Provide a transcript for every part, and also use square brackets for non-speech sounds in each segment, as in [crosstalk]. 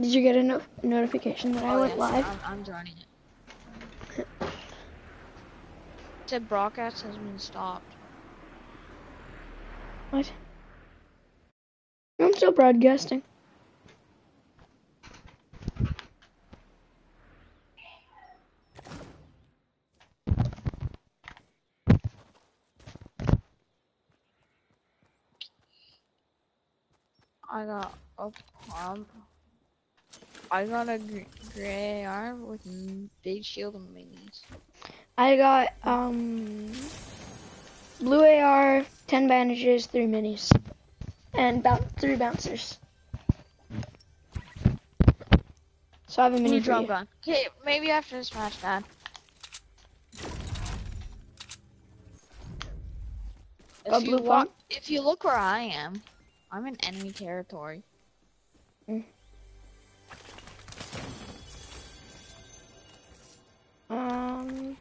Did you get a no notification that I Oh, went yes, live? I'm, I'm joining it. said broadcast has been stopped. What? I'm still broadcasting. I got a um, I got a gr- gray arm with big shield and minis. I got um blue AR, ten bandages, three minis, and about three bouncers. So I have a mini drum gun. Okay, maybe after this match, Dad. If you walk, if you look where I am, I'm in enemy territory. Um,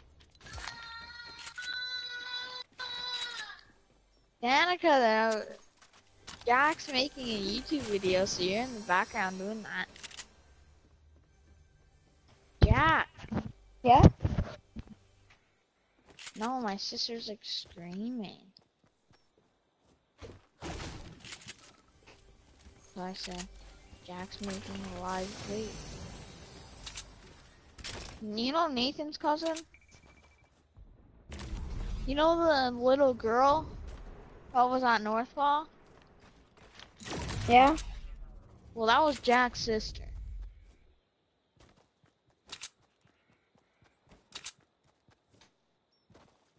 Danica, though, Jack's making a YouTube video, so you're in the background doing that. Jack. yeah. No, my sister's like screaming. So I said, Jack's making a live video. You know Nathan's cousin? You know the little girl that was at Northwall? Yeah. Well, that was Jack's sister.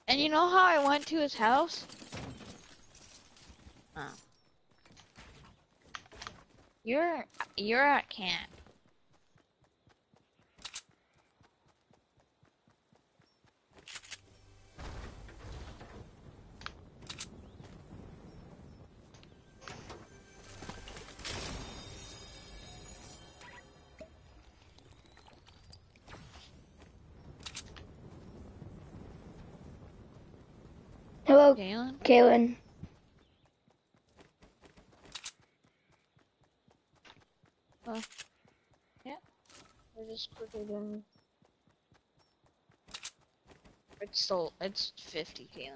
And you know how I went to his house? Oh. You're you're at camp. Hello, Galen? Kaylin. We're just quickly doing. It's still it's fifty, Galen.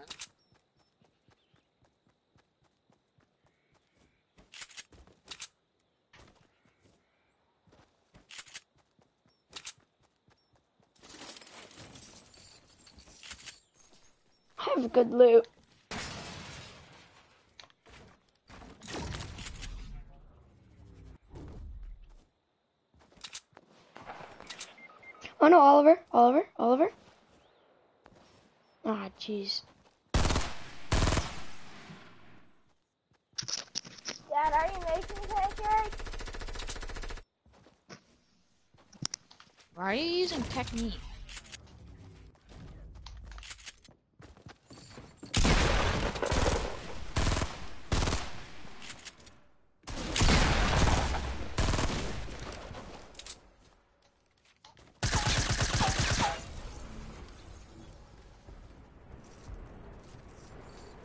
I have good loot. Oh no, Oliver, Oliver, Oliver. Ah, jeez. Dad, are you making pancakes? Why are you using technique?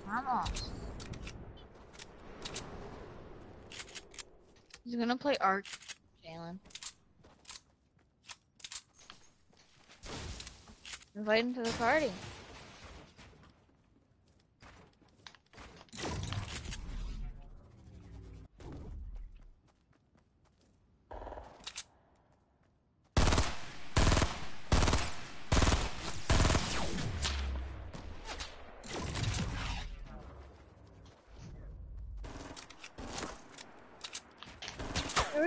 Vamos. He's gonna Jalen. Invite him to the party.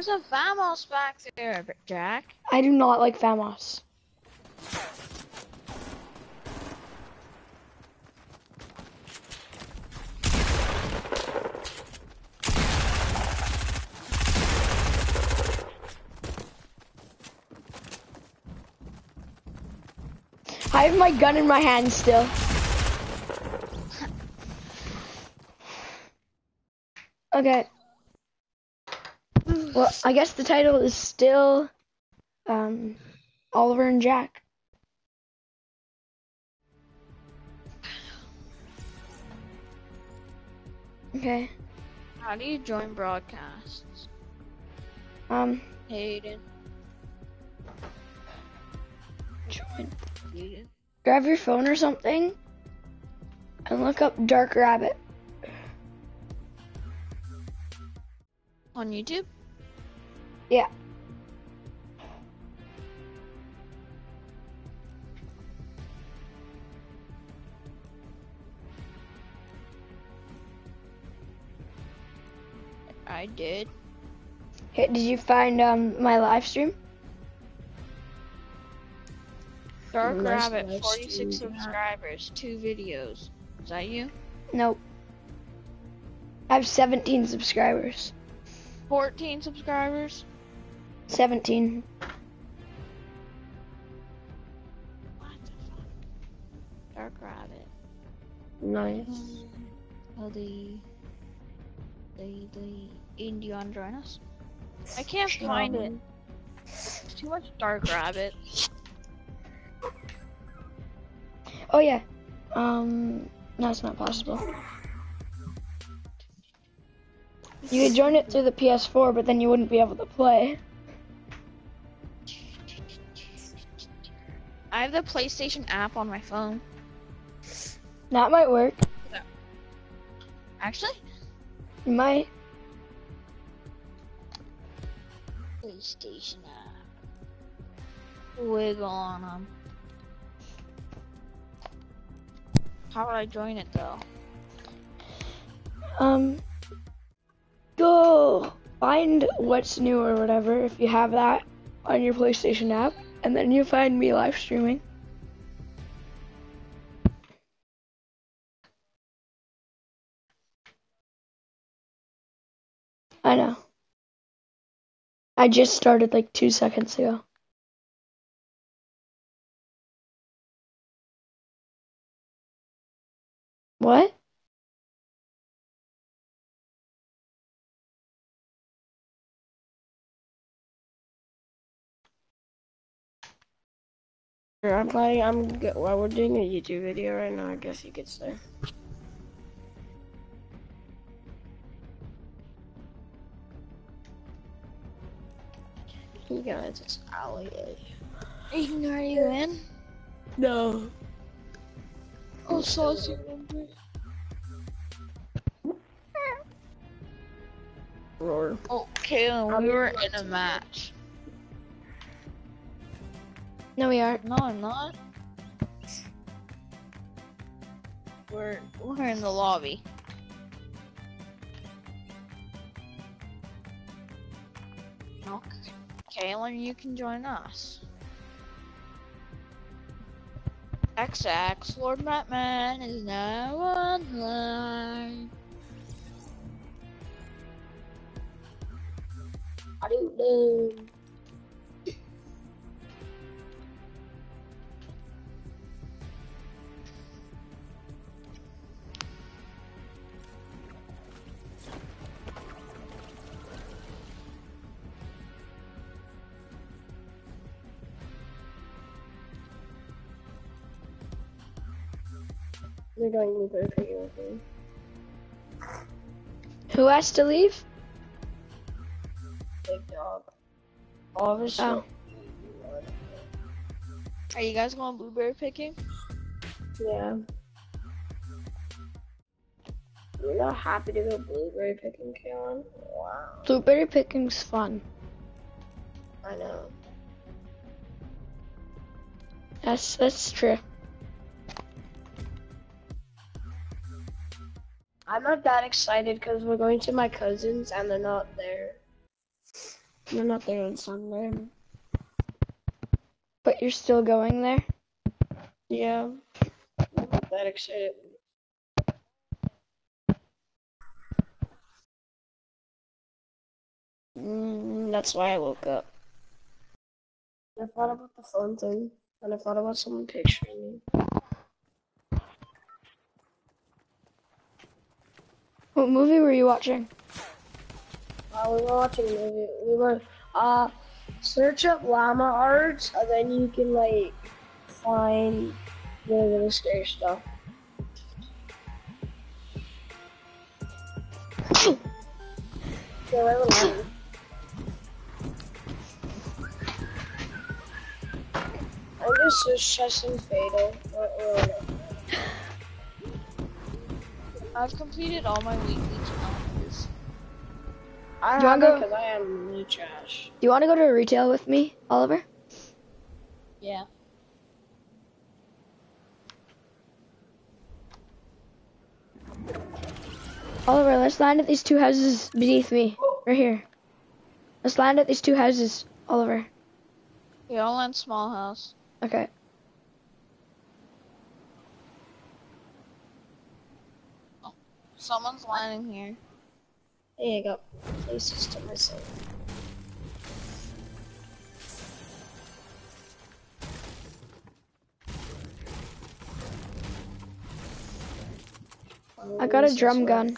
There was a Vamos back there, Jack. I do not like FAMOS. I have my gun in my hand still. [laughs] Okay. Well, I guess the title is still um, Oliver and Jack. Okay. How do you join broadcasts? Um, Hayden. Join. Hayden. Grab your phone or something and look up Dark Rabbit. On YouTube? Yeah. I did. Hey, did you find um my live stream? Dark Nice Rabbit, 46 subscribers, two videos. Is that you? Nope. I have 17 subscribers. 14 subscribers? 17. What the fuck? Dark Rabbit. Nice. Oh, the. The. The. Indian join us? I can't find it. It's too much Dark Rabbit. Oh yeah. Um, no, it's not possible. You could join it through the PS4, but then you wouldn't be able to play. I have the PlayStation app on my phone. That might work. Actually? You might. PlayStation app. Wiggle on them. How would I join it though? Um, go find what's new or whatever if you have that on your PlayStation app, and then you find me live streaming. I know. I just started like two seconds ago. What? I'm playing. I'm good. Well, we're doing a YouTube video right now. I guess you could say. You guys, it's Ali. Are you in? No. Oh, saucy number. Roar. Oh, Kaylin, we were in a match. No, we aren't. No, I'm not. We're we're in the lobby. Kaylin, you can join us. XX Lord Batman is now online. I don't know. They're going to better figure out thing. Who has to leave? Big dog. Obviously. Oh. Are you guys going blueberry picking? Yeah. You're not happy to go blueberry picking, Kaylin? Wow. Blueberry picking's fun. I know. That's that's true. I'm not that excited because we're going to my cousins and they're not there. They're not there on Sunday. But you're still going there? Yeah. I'm not that excited. Mm, that's why I woke up. I thought about the phone thing, and I thought about someone picturing me. What movie were you watching? Uh, we were watching a movie. We were, uh, search up llama art, and then you can, like, find the really scary stuff. yeah, right I'm just stressing fatal. Or, or. I've completed all my weekly challenges. I Do haven't go- because I am really trash. Do you want to go to retail with me, Oliver? Yeah. Oliver, let's land at these two houses beneath me. Right here. Let's land at these two houses, Oliver. Yeah, I'll land small house. Okay. Someone's landing here. There you go. Places to myself. I got a drum gun.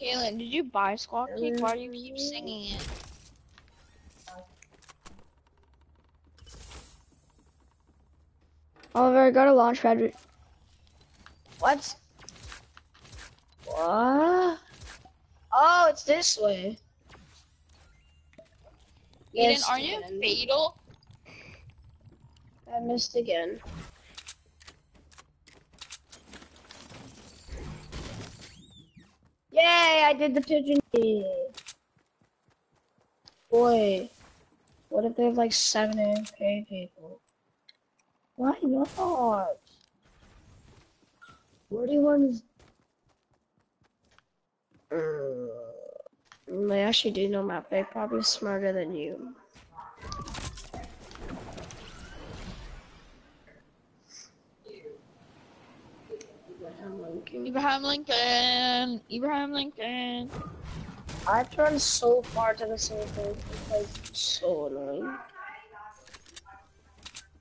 Galen, did you buy Squawk Cake? Why do you keep singing it? Oliver, I got a launch pad. What? What? Oh, it's this way. Eden, yes, are you fatal? I missed again. Yay, I did the pigeon. Boy, what if they have like seven AFK people? Why not? 41's uh, mm. They actually do know my They're probably smarter than you. Abraham Lincoln. Abraham Lincoln. I've turned so far to the same thing. It's like so annoying.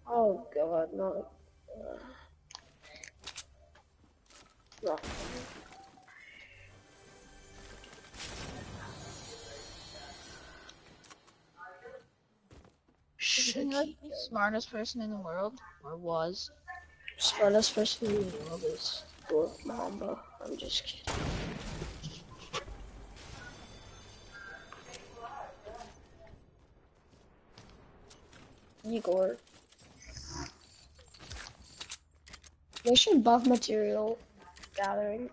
Oh god, no. Uh. Isn't he the smartest person in the world? Or was? Smartest person in the world is Dwarf Mamba. I'm just kidding. Igor. They should buff material gathering.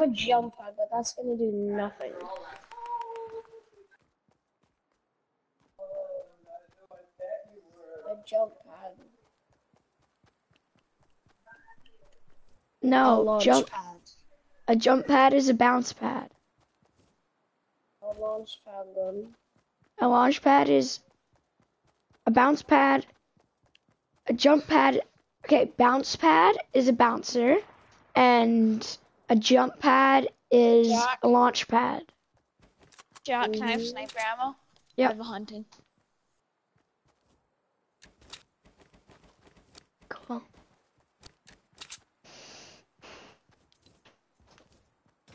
Have a jump pad, but that's gonna do nothing. A jump pad. No, launch jump. pad. A jump pad is a bounce pad. A launch pad then. A launch pad is a bounce pad. A jump pad. Okay, bounce pad is a bouncer, and a jump pad is Jack. a launch pad. Jack, can I have Mhm. sniper ammo? Yep. I have a hunting. Cool.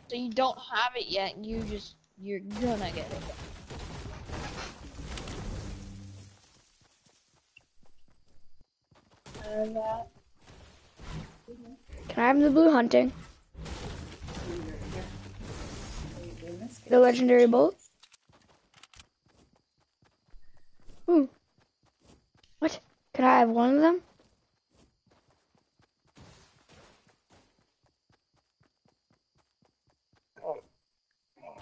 So you don't have it yet, you just, you're gonna get it. Can I have the blue hunting? The legendary bolt? Ooh. What? Can I have one of them?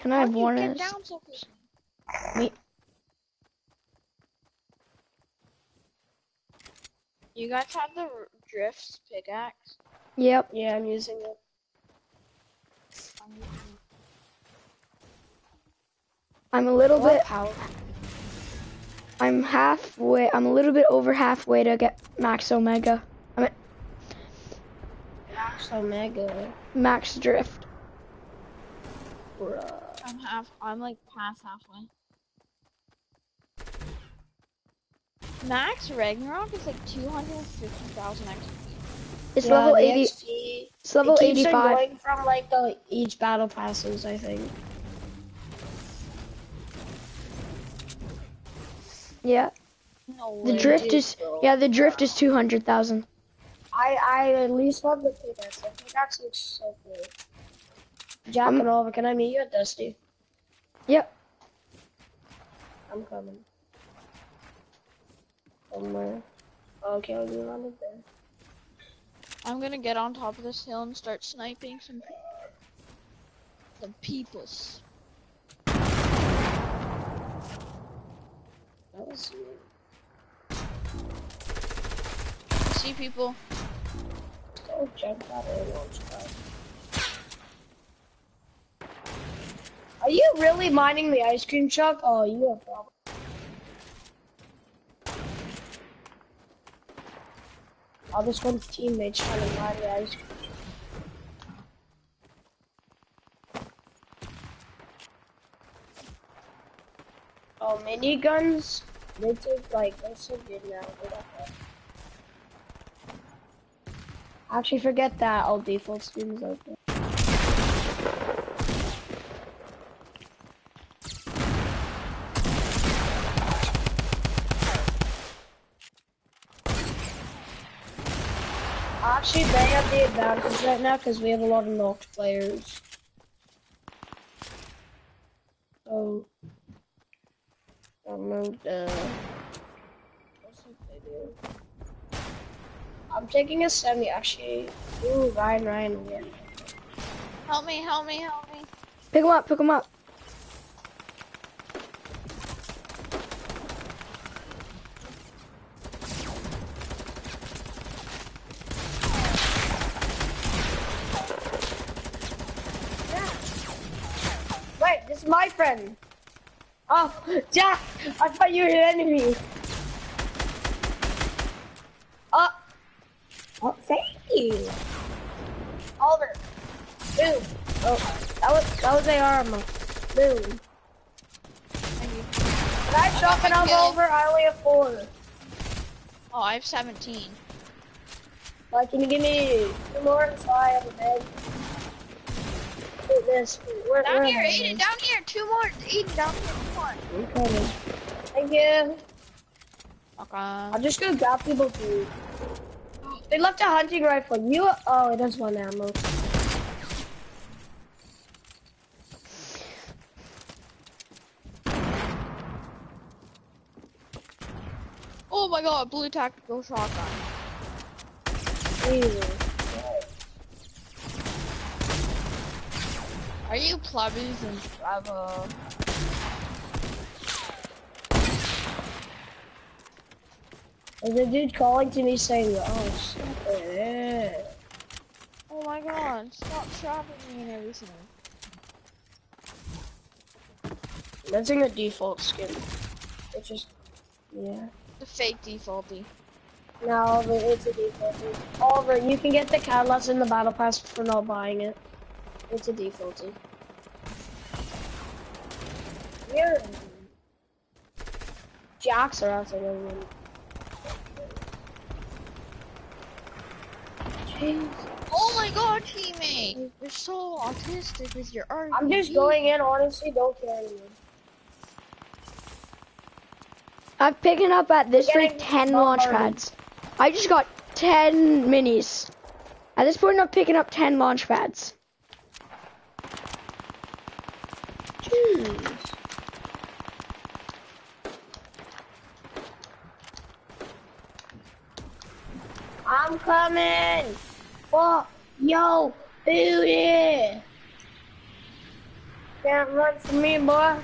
Can I have one of down so quick? You guys have the r- drifts pickaxe? Yep. Yeah, I'm using it. I'm a little What bit. power? I'm halfway. I'm a little bit over halfway to get max omega. I'm at Max Omega. max drift. Bruh. I'm half, I'm like past halfway. Max Ragnarok is like 250,000 XP. It's Yeah, level 80. XP It's level it keeps on 85. going from like the each battle passes, I think. Yeah. No The drift dude, is. bro. Yeah, the drift is 200,000. I I at least love the pickaxe. The pickaxe looks so cool. Jack and Oliver, can I meet you at Dusty? Yep. I'm coming. Somewhere. Okay, I'll be around it there. I'm gonna get on top of this hill and start sniping some some peoples. That was weird. See people? Go jump out of the launch pad. Are you really mining the ice cream truck? Oh, you have problem. Oh, this one's teammates trying to mine the ice cream. Oh, miniguns? They take like, they're so good now. Actually, forget that. All default skins open. Actually, they have the advantage right now because we have a lot of knocked players. So, I don't know. Uh, what's it they do? I'm taking a semi actually. Ooh, Ryan, Ryan again. Help me, help me, help me. Pick him up, pick him up. Wait, this is my friend. Oh, Jack! I thought you were an enemy. Oh, oh, thank you. Oliver. Boom. Oh, that was that was AR ammo. Boom. Thank you. I shotgun my ammo over? I only have four. Oh, I have 17. Like, can you give me two more so I have a bed? Take this. Where, Down where here? Aiden, down here, two more. Aiden, down here. I'm coming. Thank you. Okay. I'm just gonna grab people too. They left a hunting rifle. You? Oh, it has one ammo. Oh my god, blue tactical shotgun. Jesus. Are you plebbies in Bravo? There's a dude calling to me saying, "Oh, stop it." Oh my god, stop trapping me and everything. That's in the default skin. It's just, yeah. The fake defaulty. No, but it's a default. Oliver, you can get the catalyst in the battle pass for not buying it. It's a default. Here. Jacks are outside of Jeez. Oh my god, teammate! You're so autistic with your RPG. I'm just going in, honestly, don't care anymore. I'm picking up at this rate 10 launch bombarded. pads. I just got 10 minis. At this point, I'm picking up 10 launch pads. Jeez. I'm coming. Yo, booty. Can't run from me, boy.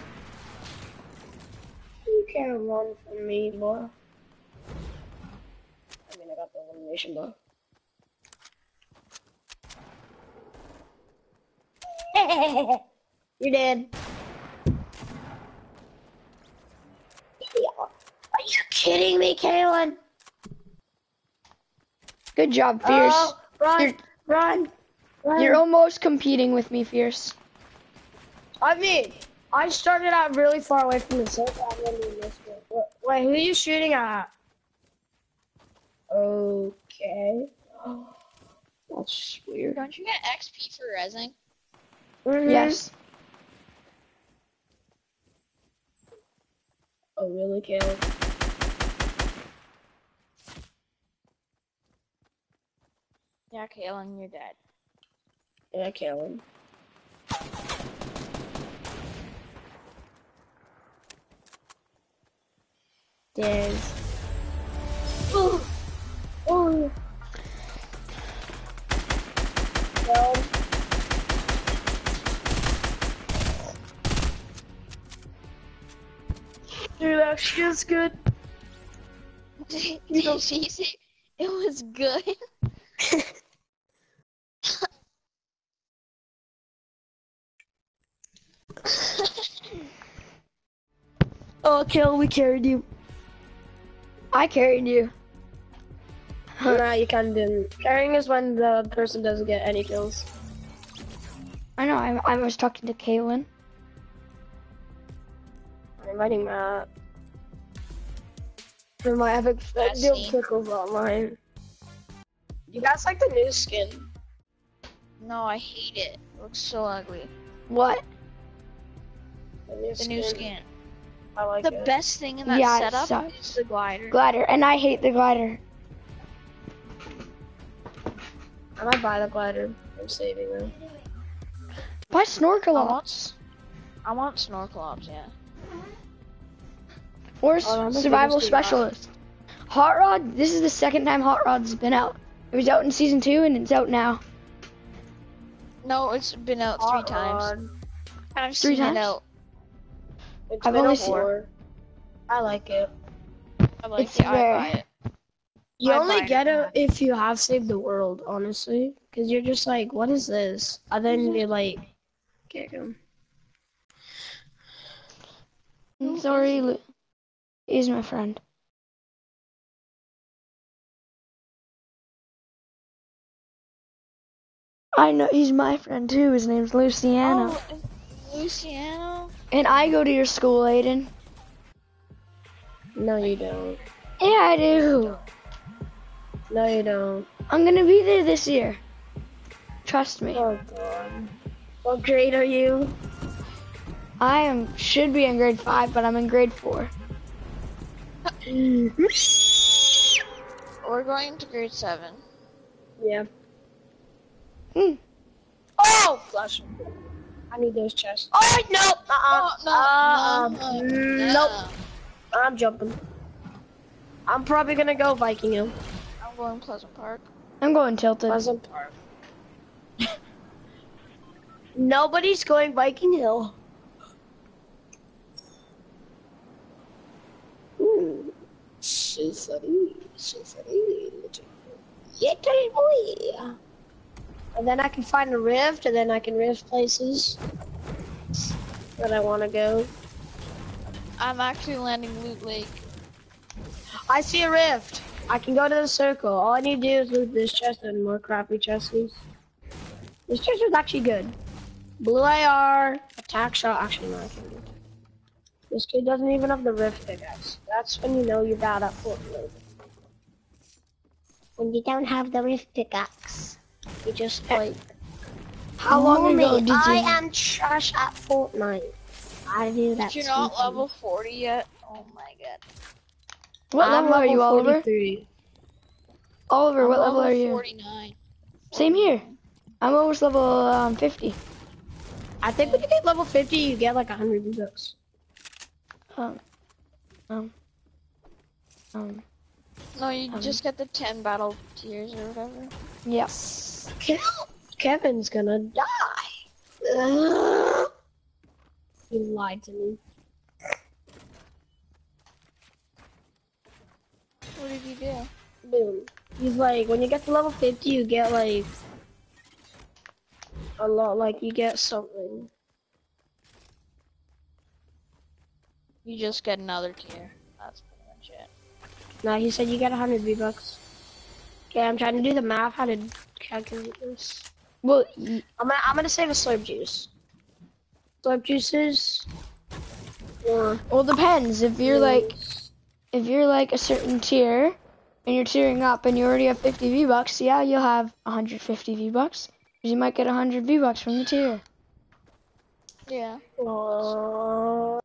You can't run from me, boy. I mean, I got the elimination, boy. [laughs] You're dead. Are you kidding me, Kaylin? Good job, Fierce. Oh, uh, run, You're- run, run. You're almost competing with me, Fierce. I mean, I started out really far away from the circle. I'm gonna be this way. Wait, Wait, who are you shooting at? Okay. [gasps] That's weird. Don't you get XP for resin? Mhm. Yes. Oh, really, Caleb? Yeah, Kaylin, you're dead. Yeah, Caleb. There's. Oh. Oh. Well, Dude, actually is good. Did you say it was good? Oh, kill, we carried you. I carried you. nah, you kind of didn't. Carrying is when the person doesn't get any kills. I know. I, I was talking to Kaylin. I'm inviting Matt. For my epic deal pickles online. You guys like the new skin? no, I hate it. It looks so ugly. What? The new The new skin. I like The it. best thing in that Yeah, it setup sucks. is the glider. Glider, and I hate the glider. I might buy the glider. I'm saving them. Buy snorkel I ops. want, I want snorkel ops, yeah. or Oh, survival finish the specialist. Hot Rod. This is the second time Hot Rod's been out. It was out in season two, and it's out now. No, it's been out three Hot times. Rod. And I've Three seen times? it out. It's I've been only out seen- I like it. I like It's it. I buy it. You I'd only buy it get now. it if you have saved the world, honestly. Because you're just like, what is this? And then you're like, kick him. I'm sorry, Lu- he's my friend. I know he's my friend too. His name's Luciano, Oh, Luciano? and I go to your school, Aiden. No, you don't. Yeah, I do. No, you don't. I'm gonna be there this year. Trust me. Oh, God. What grade are you? I am should be in grade five, but I'm in grade four. We're going to grade seven. Yeah. Hmm. Oh, flash. I need those chests. Oh, no. Uh-uh. Oh, no, Uh, no, mm, no. Nope. I'm jumping. I'm probably gonna go Viking Hill. I'm going Pleasant Park. I'm going tilted. Pleasant Park. Nobody's going Viking Hill. Ooh, so funny, so funny, little, little boy. And then I can find a rift, and then I can rift places that I want to go. I'm actually landing Loot Lake. I see a rift. I can go to the circle. All I need to do is loot this chest and more crappy chests. This chest is actually good. Blue AR, attack shot. Actually, no, I can do that. This kid doesn't even have the rift pickaxe. That's when you know you're bad at Fortnite. When you don't have the rift pickaxe, you just like. How long ago "Mommy, did you? I am trash at Fortnite. I do that. If you're not sometimes. level 40 yet, oh my god. what I'm level are you, Oliver? 43. Oliver, I'm what level are you? 49. Same here. I'm almost level um, 50. I think when you get level 50, you get like 100 V-Bucks. Um, um, um, No, you Um, just get the 10 battle tiers or whatever. yes. Kevin's gonna die. Ugh. You lied to me. What did you do? Boom. He's like, when you get to level 50, you get like a lot, like you get something. You just get another tier. That's pretty much it. No, he said you get 100 V-Bucks. Okay, I'm trying to do the math how to calculate this. Well, I'm gonna, I'm gonna save a slurp juice. Slurp juices. Or well, depends. If you're like, if you're like a certain tier, and you're tiering up, and you already have 50 V bucks, yeah, you'll have 150 V bucks. Because you might get 100 V bucks from the tier. Yeah. Uh,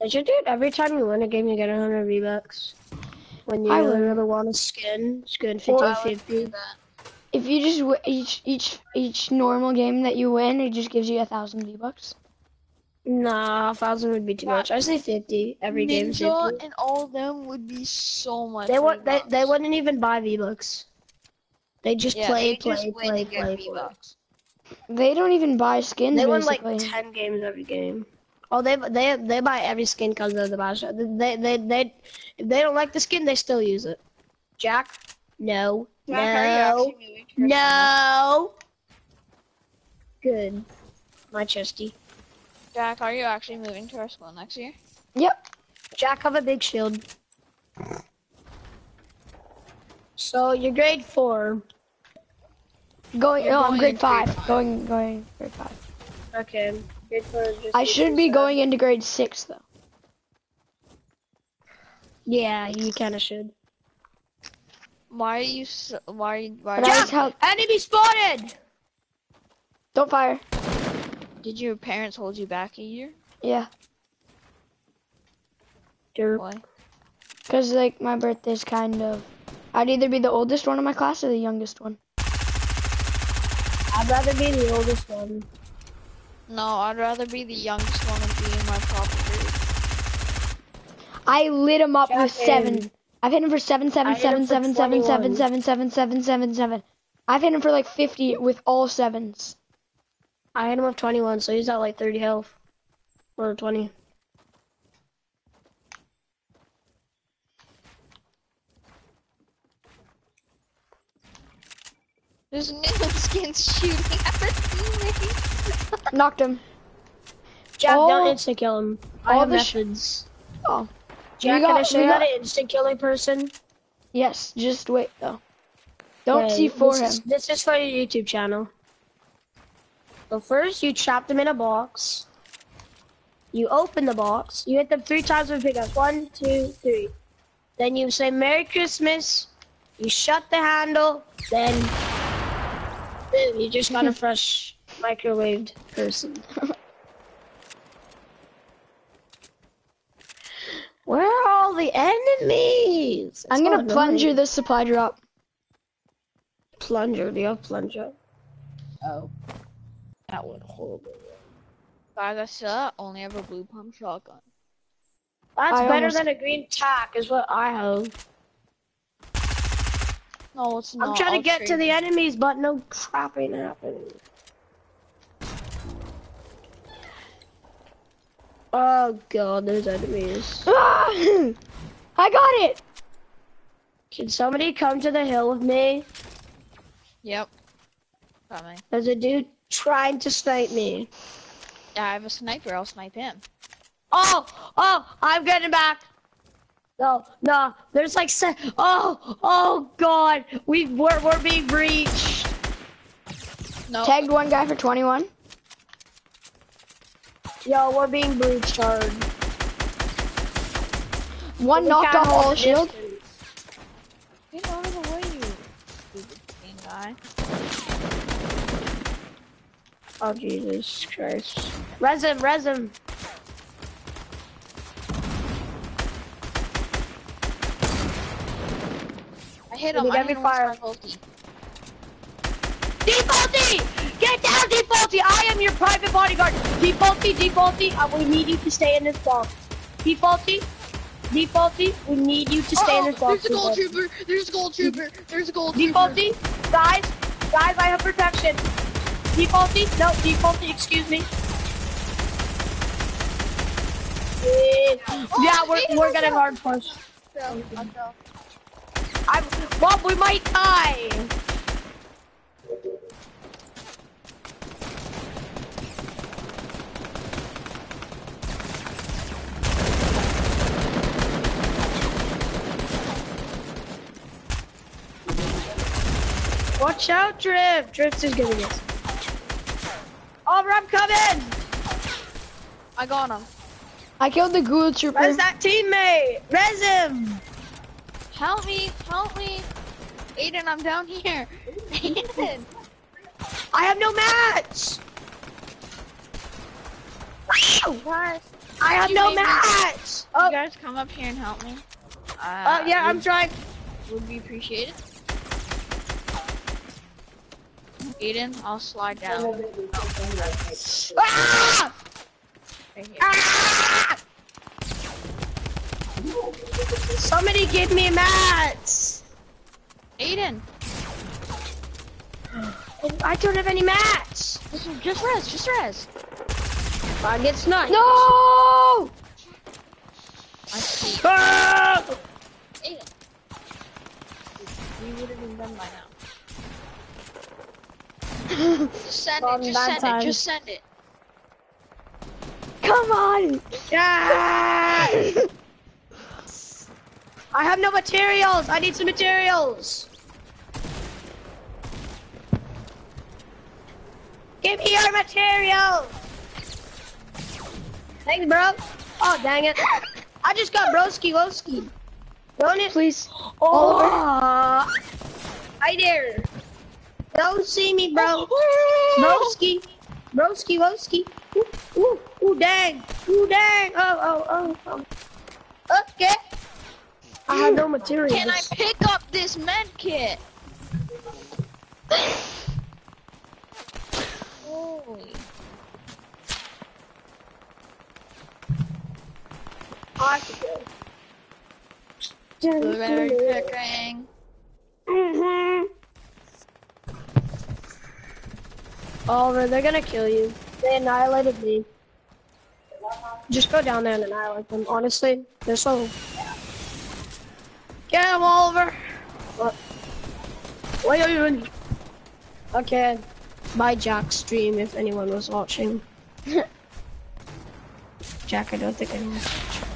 did you do it every time you win a game you get 100 V-Bucks? When you uh, I really, would. really want a skin, skin 50 Or I would do 50. If you just w- each each each normal game that you win, it just gives you a thousand V bucks. Nah, thousand would be too much. I say fifty every game. Ninja and all of them would be so much. They would they they wouldn't even buy V Bucks. They just Yeah, play, they play, just win play, and get play, play. V-Bucks. They don't even buy skins. They win like basically. ten games every game. Oh, they they they buy every skin because of the bash. They they they if they don't like the skin, they still use it. Jack, no, Jack, no, actually moving to your no. Good, my chesty. Jack, are you actually moving to our school next year? Yep. Jack have a big shield. So you're grade four. Going. You're No, I'm grade in grade five. five. Going. Going grade five. Okay. Grade four I should be going into grade six though. Yeah, you kind of should. Why are you? So, why? Why? But I help. Enemy spotted. Don't fire. did your parents hold you back a year? Yeah. Derp. Why? Cause like my birthday's kind of. I'd either be the oldest one in my class or the youngest one. I'd rather be the oldest one. No, I'd rather be the youngest one and be in my proper grade. I lit him up with Jack seven. and- I've hit him for seven, seven, I hit him seven, for seven, seven, 21. seven, seven, seven, seven, seven, seven. I've hit him for like fifty with all sevens. I hit him with 21, so he's at like 30 health. Or 20. There's new skins shooting [laughs] at the teammates. Knocked him. Jack, All- don't instant kill him. I all have the sh- methods. Oh. Jack, We got- can I show you how got- to instant killing person? Yes, just wait though. Don't Okay, see for this him. Is, this is for your YouTube channel. So first, you trap them in a box. You open the box. You hit them three times with pickups. One, two, three. Then you say Merry Christmas. You shut the handle. Then, boom, you just got a fresh microwaved person. Where are all the enemies? I'm gonna plunger annoying. this supply drop. plunger. Do you have plunger? Oh, that went horrible. Guys, I still only have a blue pump shotgun. That's I better almost- than a green tack, is what I have. No, it's not. I'm trying I'll to get to the enemies, but no crap ain't happening. Oh god, there's enemies. Ah! [laughs] I got it. Can somebody come to the hill with me? Yep. Coming. There's a dude trying to snipe me. Yeah, I have a sniper. I'll snipe him. Oh, oh, I'm getting back. No, no, there's like se- oh, oh god, we we're we're being breached. No. Tagged one guy for 21. Yo, we're being breached hard. One We knocked can't off all the shield. distance. Get out of the way, you stupid fucking guy. Oh Jesus Christ. Res him, res him. Let me get hit fire. with my ulti. Defaulty! Get down, Defaulty! I am your private bodyguard. Defaulty, Defaulty, uh, we need you to stay in this box. Defaulty, Defaulty, we need you to stay in Oh, this box. there's a ghoul trooper. There's a ghoul trooper. There's a ghoul trooper. Defaulty, guys, guys, I have protection. Defaulty, no, Defaulty, excuse me. Yeah, Oh, we're, we're getting down. hard push. So, I fell. I'm, Bob, we might die. Watch out, Drift. Drift is getting us. Oh, I'm coming. I got him. I killed the ghoul trooper. Where's that teammate? Res him. Help me! Help me! Aiden, I'm down here. [laughs] Aiden. I have no match. Guys, I have no match. you Oh, guys come up here and help me. Uh, uh, yeah, I'm trying. Would be appreciated. Aiden, I'll slide down. Ah! Here. Ah! Somebody give me mats. Aiden, I don't have any mats. just res, just res. I get sniped. No! I see. Ah! Aiden. We would have been done by now. [laughs] Just send From it, just that send time. it, just send it. Come on! Ah! [laughs] I have no materials. I need some materials. Give me your material. Thanks, bro. Oh, dang it. I just got broski woski. Don't it? Please. Oh, uh, hi there. Don't see me, bro. [laughs] Broski. Broski woski. Ooh, ooh, ooh, dang. Ooh, dang. Oh, oh, oh, oh. Okay. I have no materials. Can I pick up this med kit? Holy. [sighs] I could go. Blueberry picking. Mhm. Oliver, they're gonna kill you. They annihilated me. Just go down there and annihilate them. Honestly, they're so. Get him, Oliver. What? What are you doing? Okay. My Jack stream if anyone was watching. [laughs] Jack, I don't think anyone's watching.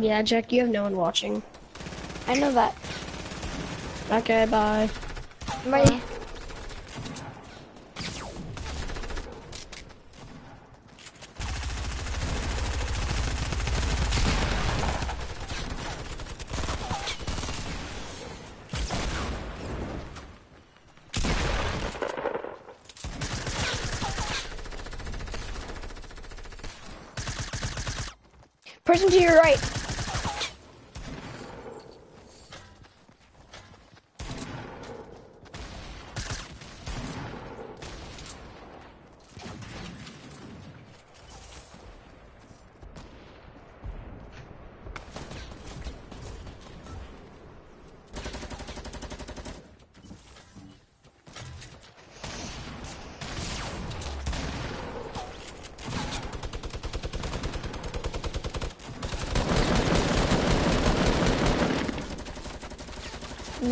Yeah, Jack, you have no one watching. I know that. Okay, bye. My, person to your right.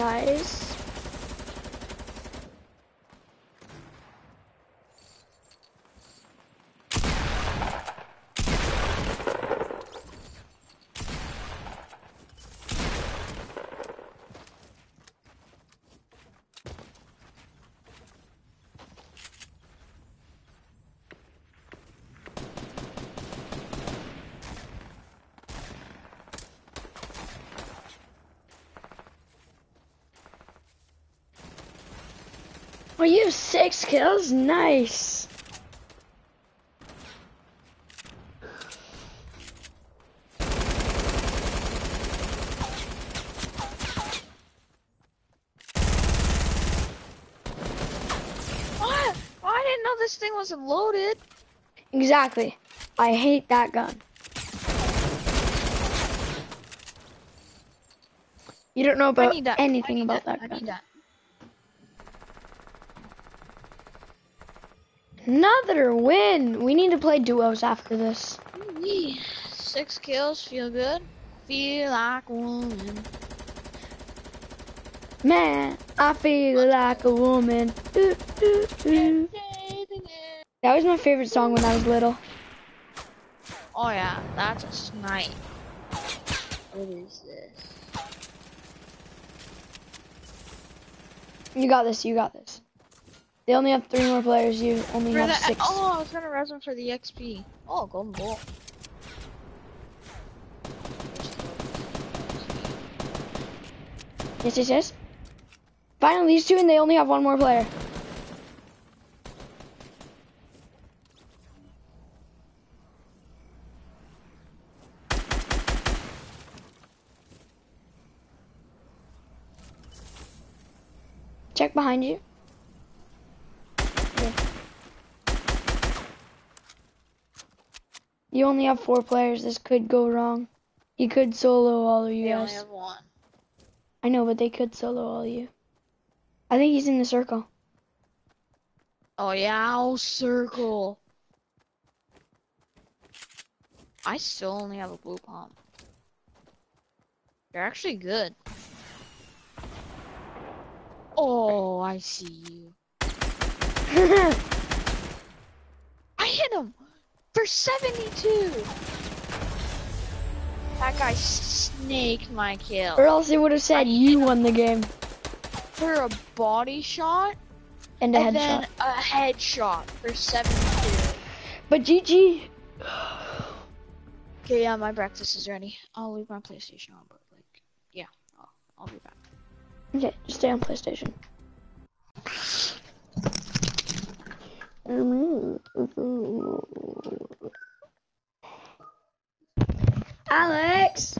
Nice. Well, you have six kills. Nice. What? Oh, I didn't know this thing wasn't loaded. Exactly. I hate that gun. You don't know about need that. I anything about that. that, gun. need that. Another win. We need to play duos after this. Six kills, feel good. Feel like a woman. Man, I feel like a woman. That was my favorite song when I was little. Oh yeah, that's a snipe. What is this? You got this. You got this. They only have three more players. You only For have the, six. oh, I was gonna res him for the XP. Oh, golden ball. Yes, yes, yes. Finally, these two, and they only have one more player. Check behind you. You only have four players. This could go wrong. He could solo all of you They only have one. I know, but they could solo all of you. I think he's in the circle. Oh yeah, I'll circle. I still only have a blue pump. You're actually good. Oh, I see you. [laughs] I hit him for 72. That guy snaked my kill. or else he would have said you won the game For a body shot and a and headshot. then a headshot for 72. But GG. Okay, yeah, my breakfast is ready. I'll leave my PlayStation on, but like, yeah, I'll, I'll be back. Okay, just stay on PlayStation. Alex.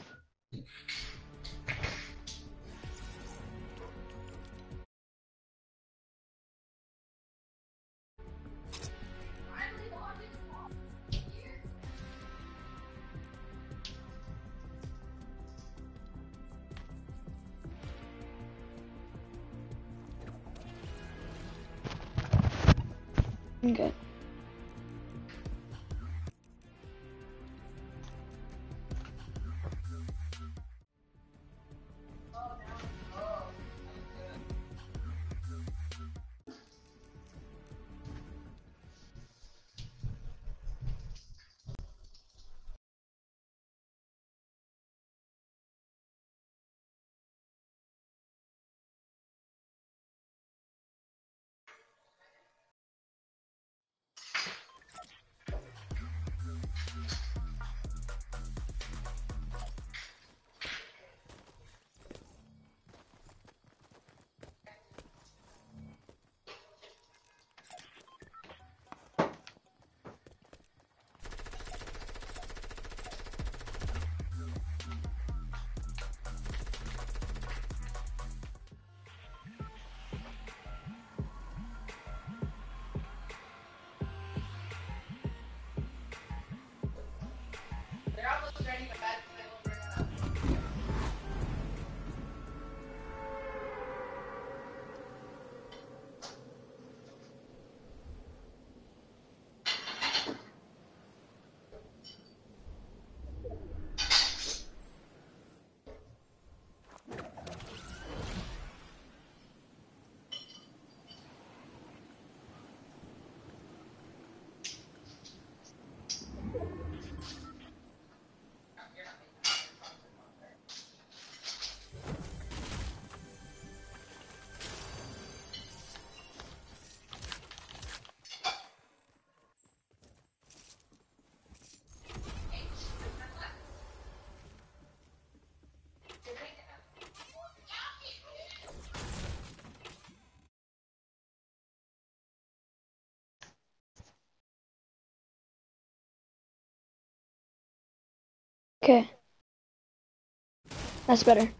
Okay. That's better.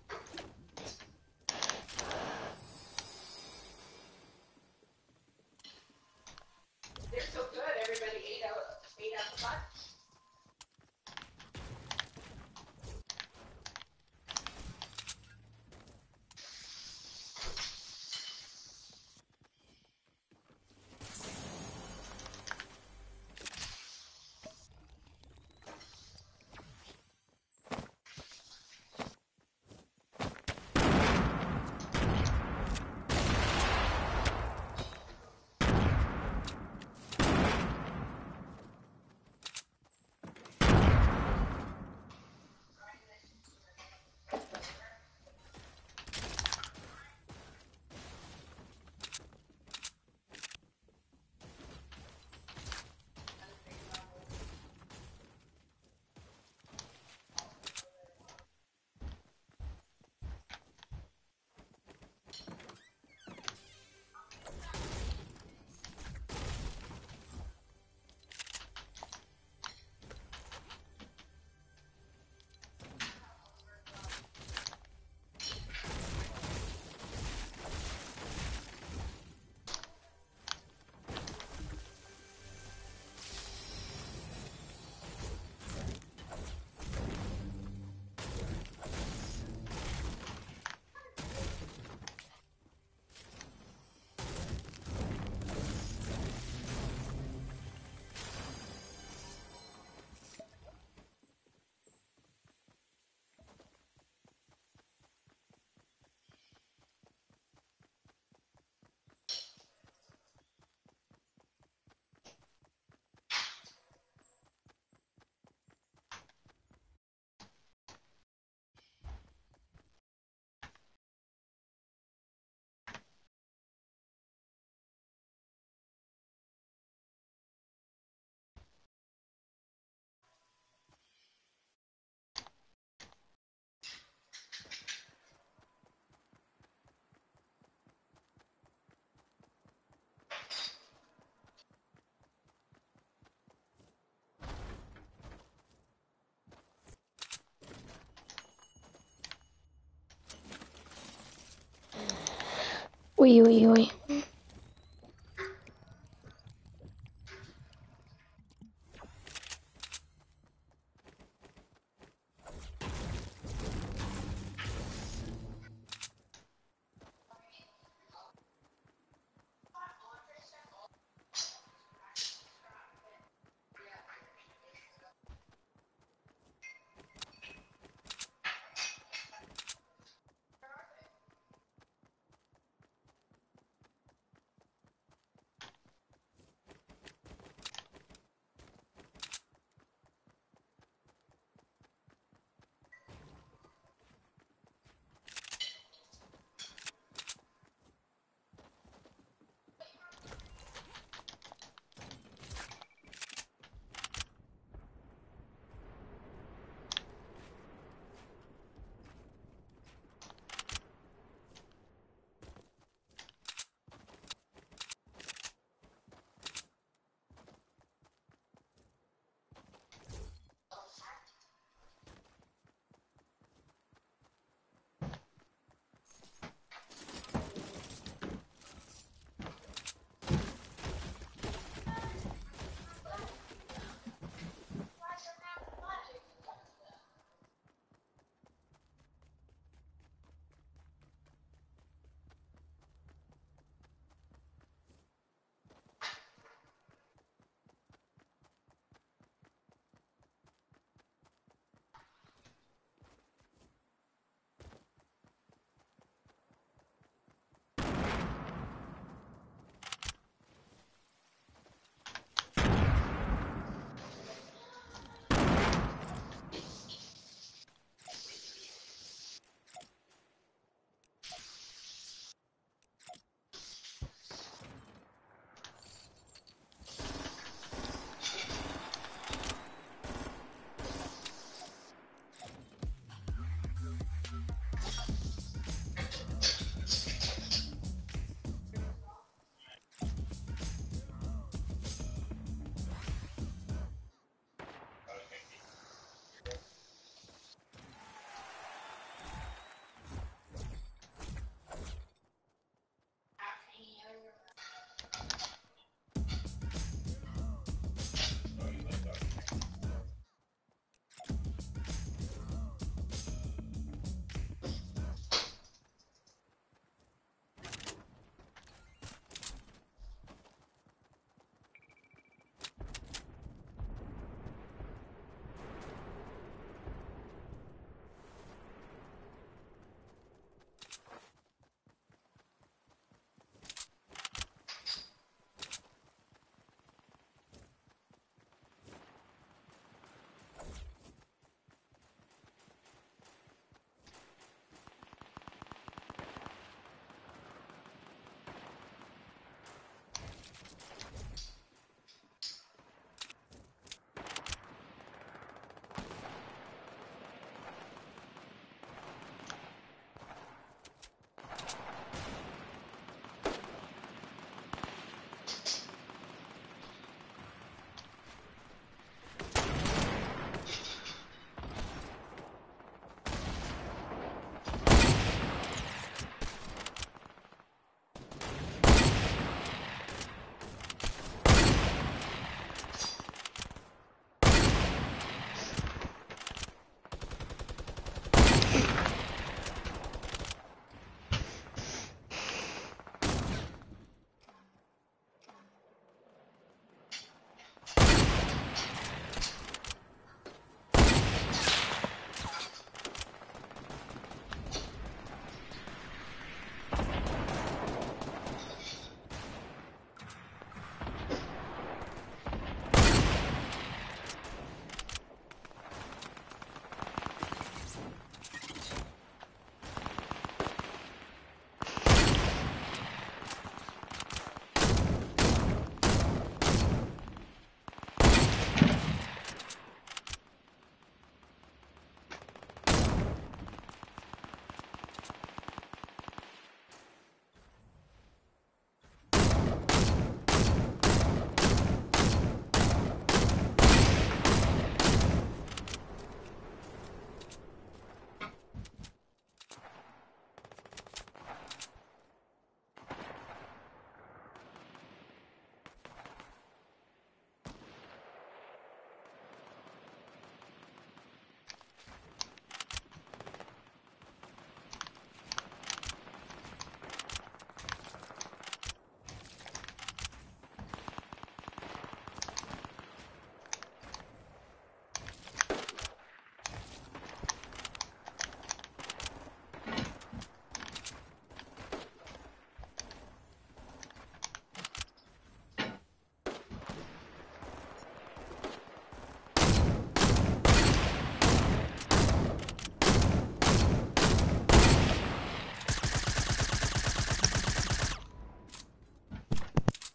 喂喂喂。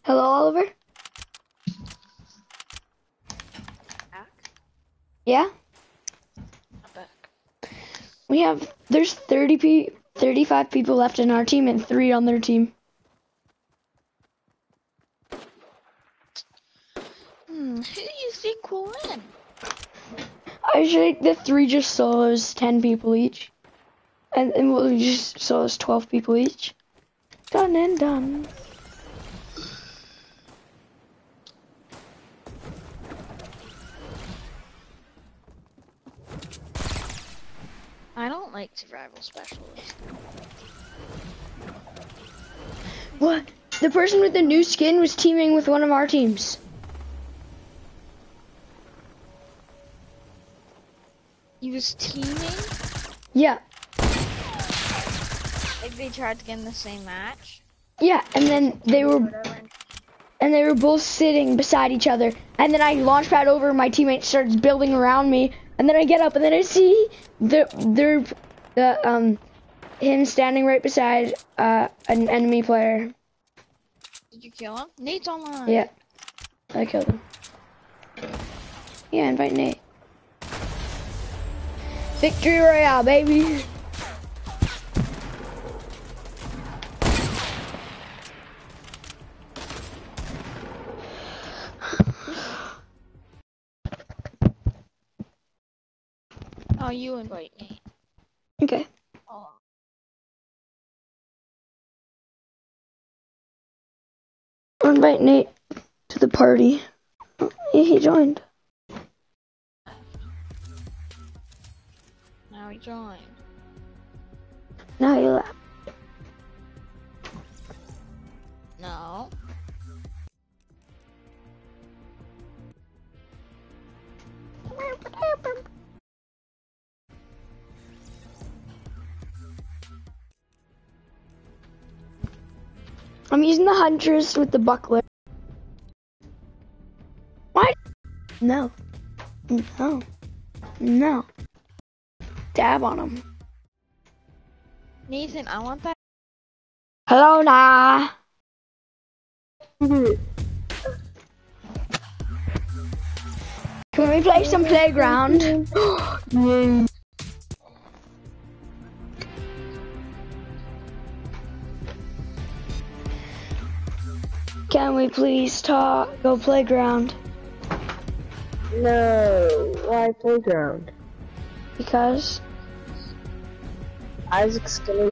Wee. Oliver? Back? Yeah. I'm back. We have there's 30 pe 35 people left in our team and 3 on their team. Hmm, who do you think will win? I think the 3 just solos 10 people each. And, and we'll just solos 12 people each. Done and done. I don't like survival specialist. What? The person with the new skin was teaming with one of our teams. He was teaming? Yeah. Like they tried to get in the same match? Yeah, and then they were and they were both sitting beside each other. And then I launch pad over, my teammate starts building around me, and then I get up, and then I see the the the um him standing right beside uh an enemy player. Did you kill him? Nate's online. Yeah, I killed him. Yeah, invite Nate. Victory Royale, baby. Oh, you invite Nate. Invite Nate to the party. He joined. Now he joined. Now he left. No. [laughs] I'm using the hunters with the buckler. Why? No. No. No. Dab on him. Nathan, I want that. Hello, nah. Can we play some playground? [gasps] Can we please talk? Go playground No, why playground? because Isaac's gonna